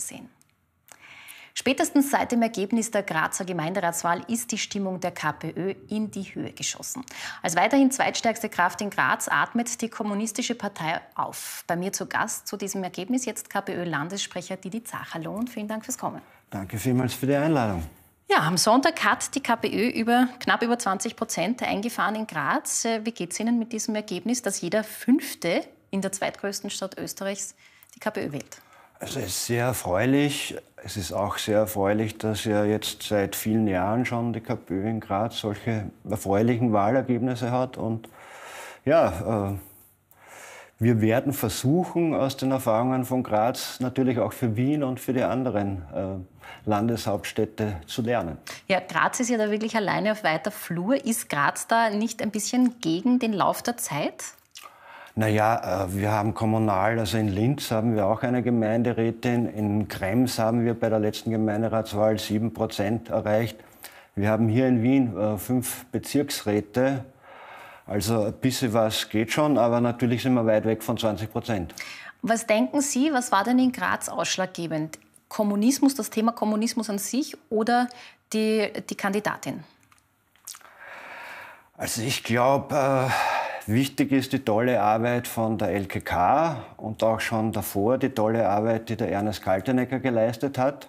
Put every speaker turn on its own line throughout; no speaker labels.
sehen. Spätestens seit dem Ergebnis der Grazer Gemeinderatswahl ist die Stimmung der KPÖ in die Höhe geschossen. Als weiterhin zweitstärkste Kraft in Graz atmet die Kommunistische Partei auf. Bei mir zu Gast zu diesem Ergebnis jetzt KPÖ-Landessprecher Didi Zacherloh und vielen Dank fürs Kommen.
Danke vielmals für die Einladung.
Ja, am Sonntag hat die KPÖ über, knapp über 20 Prozent eingefahren in Graz. Wie geht es Ihnen mit diesem Ergebnis, dass jeder Fünfte in der zweitgrößten Stadt Österreichs die KPÖ wählt?
Also es ist sehr erfreulich. Es ist auch sehr erfreulich, dass ja jetzt seit vielen Jahren schon die KPÖ in Graz solche erfreulichen Wahlergebnisse hat. Und ja, äh, wir werden versuchen, aus den Erfahrungen von Graz natürlich auch für Wien und für die anderen äh, Landeshauptstädte zu lernen.
Ja, Graz ist ja da wirklich alleine auf weiter Flur. Ist Graz da nicht ein bisschen gegen den Lauf der Zeit?
Naja, äh, wir haben kommunal, also in Linz haben wir auch eine Gemeinderätin, in Krems haben wir bei der letzten Gemeinderatswahl sieben Prozent erreicht. Wir haben hier in Wien äh, fünf Bezirksräte. Also ein bisschen was geht schon, aber natürlich sind wir weit weg von 20 Prozent.
Was denken Sie, was war denn in Graz ausschlaggebend? Kommunismus, das Thema Kommunismus an sich oder die, die Kandidatin?
Also ich glaube, äh Wichtig ist die tolle Arbeit von der LKK und auch schon davor die tolle Arbeit, die der Ernest Kaltenecker geleistet hat.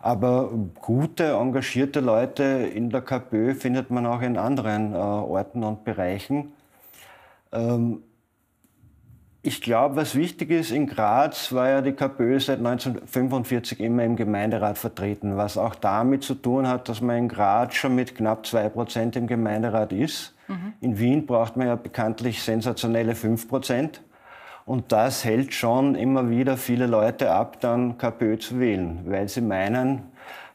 Aber gute, engagierte Leute in der KPÖ findet man auch in anderen äh, Orten und Bereichen. Ähm, ich glaube, was wichtig ist, in Graz war ja die KPÖ seit 1945 immer im Gemeinderat vertreten, was auch damit zu tun hat, dass man in Graz schon mit knapp zwei Prozent im Gemeinderat ist. Mhm. In Wien braucht man ja bekanntlich sensationelle 5 Prozent. Und das hält schon immer wieder viele Leute ab, dann KPÖ zu wählen, weil sie meinen,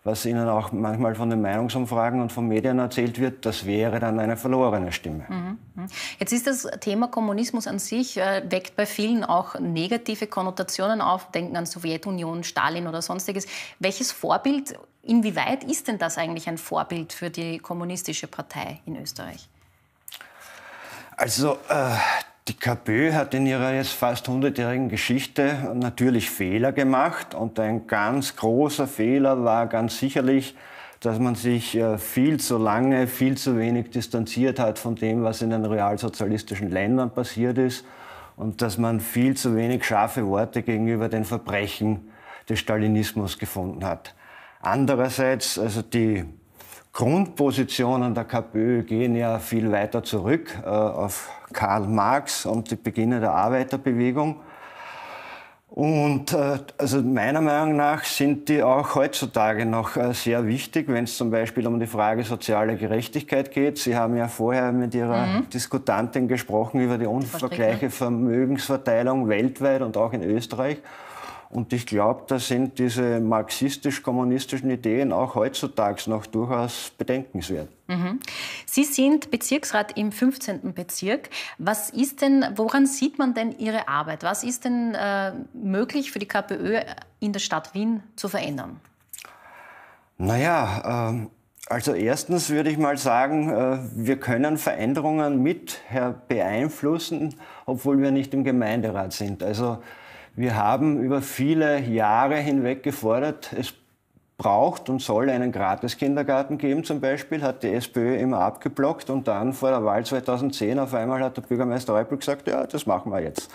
was ihnen auch manchmal von den Meinungsumfragen und von Medien erzählt wird, das wäre dann eine verlorene Stimme. Mhm.
mhm. Jetzt ist das Thema Kommunismus an sich, äh, weckt bei vielen auch negative Konnotationen auf, denken an Sowjetunion, Stalin oder sonstiges. Welches Vorbild, inwieweit ist denn das eigentlich ein Vorbild für die kommunistische Partei in Österreich?
Also äh, die KPÖ hat in ihrer jetzt fast 100-jährigen Geschichte natürlich Fehler gemacht und ein ganz großer Fehler war ganz sicherlich, dass man sich äh, viel zu lange, viel zu wenig distanziert hat von dem, was in den realsozialistischen Ländern passiert ist und dass man viel zu wenig scharfe Worte gegenüber den Verbrechen des Stalinismus gefunden hat. Andererseits, also die Grundpositionen der KPÖ gehen ja viel weiter zurück äh, auf Karl Marx und die Beginne der Arbeiterbewegung. Und äh, also meiner Meinung nach sind die auch heutzutage noch äh, sehr wichtig, wenn es zum Beispiel um die Frage soziale Gerechtigkeit geht. Sie haben ja vorher mit Ihrer mhm. Diskutantin gesprochen über die unvergleiche Vermögensverteilung weltweit und auch in Österreich. Und ich glaube, da sind diese marxistisch-kommunistischen Ideen auch heutzutage noch durchaus bedenkenswert. Mhm.
Sie sind Bezirksrat im 15. Bezirk. Was ist denn, woran sieht man denn Ihre Arbeit? Was ist denn äh, möglich für die KPÖ in der Stadt Wien zu verändern?
Naja, äh, also erstens würde ich mal sagen, äh, wir können Veränderungen mit beeinflussen, obwohl wir nicht im Gemeinderat sind. Also wir haben über viele Jahre hinweg gefordert, es braucht und soll einen Gratis-Kindergarten geben zum Beispiel, hat die SPÖ immer abgeblockt und dann vor der Wahl 2010 auf einmal hat der Bürgermeister Reupel gesagt, ja, das machen wir jetzt.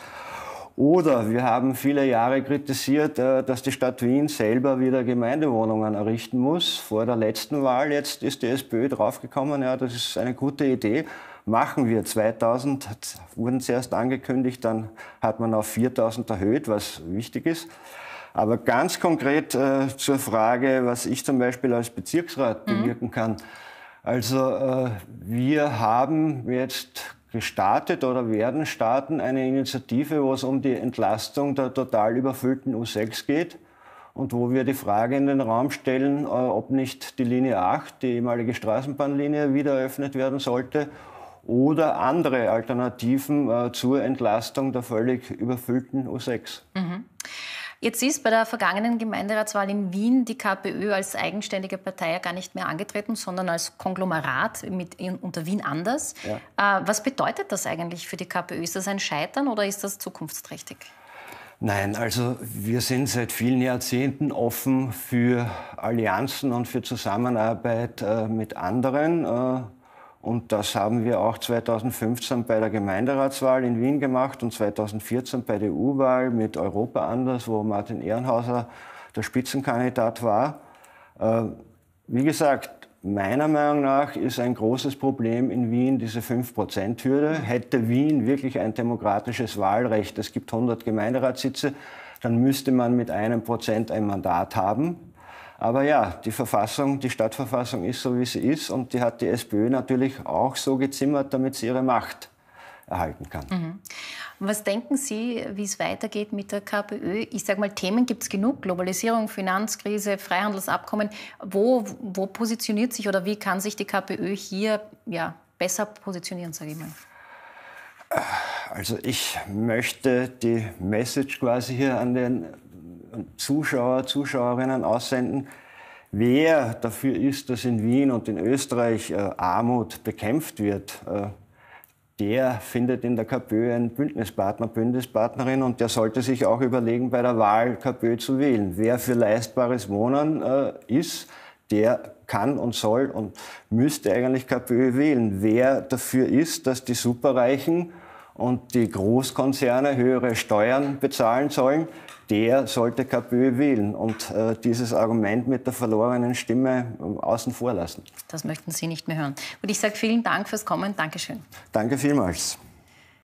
Oder wir haben viele Jahre kritisiert, äh, dass die Stadt Wien selber wieder Gemeindewohnungen errichten muss. Vor der letzten Wahl jetzt ist die SPÖ draufgekommen, ja, das ist eine gute Idee machen wir. 2000 wurden sie erst angekündigt, dann hat man auf 4000 erhöht, was wichtig ist. Aber ganz konkret äh, zur Frage, was ich zum Beispiel als Bezirksrat mhm. bewirken kann. Also äh, wir haben jetzt gestartet oder werden starten eine Initiative, wo es um die Entlastung der total überfüllten U6 geht und wo wir die Frage in den Raum stellen, äh, ob nicht die Linie 8, die ehemalige Straßenbahnlinie, wieder eröffnet werden sollte oder andere Alternativen äh, zur Entlastung der völlig überfüllten U6. Mhm.
Jetzt ist bei der vergangenen Gemeinderatswahl in Wien die KPÖ als eigenständige Partei ja gar nicht mehr angetreten, sondern als Konglomerat mit, unter Wien anders. Ja. Äh, was bedeutet das eigentlich für die KPÖ? Ist das ein Scheitern oder ist das zukunftsträchtig?
Nein, also wir sind seit vielen Jahrzehnten offen für Allianzen und für Zusammenarbeit äh, mit anderen. Und das haben wir auch 2015 bei der Gemeinderatswahl in Wien gemacht und 2014 bei der EU-Wahl mit Europa anders, wo Martin Ehrenhauser der Spitzenkandidat war. Äh, wie gesagt, Meiner Meinung nach ist ein großes Problem in Wien diese 5-Prozent-Hürde. Hätte Wien wirklich ein demokratisches Wahlrecht, es gibt 100 Gemeinderatssitze, dann müsste man mit einem Prozent ein Mandat haben. Aber ja, die Verfassung, die Stadtverfassung ist so, wie sie ist und die hat die SPÖ natürlich auch so gezimmert, damit sie ihre Macht erhalten kann. Mhm.
Was denken Sie, wie es weitergeht mit der KPÖ? Ich sage mal, Themen gibt es genug. Globalisierung, Finanzkrise, Freihandelsabkommen. Wo, wo positioniert sich oder wie kann sich die KPÖ hier ja, besser positionieren, sage ich mal?
Also ich möchte die Message quasi hier an den Zuschauer, Zuschauerinnen aussenden. Wer dafür ist, dass in Wien und in Österreich äh, Armut bekämpft wird, äh, der findet in der KPÖ einen Bündnispartner, Bündnispartnerin und der sollte sich auch überlegen, bei der Wahl KPÖ zu wählen. Wer für leistbares Wohnen äh, ist, der kann und soll und müsste eigentlich KPÖ wählen. Wer dafür ist, dass die Superreichen und die Großkonzerne höhere Steuern bezahlen sollen, der sollte KPÖ wählen und äh, dieses Argument mit der verlorenen Stimme äh, außen vor lassen.
Das möchten Sie nicht mehr hören. Und ich sage vielen Dank fürs Kommen. Dankeschön.
Danke vielmals.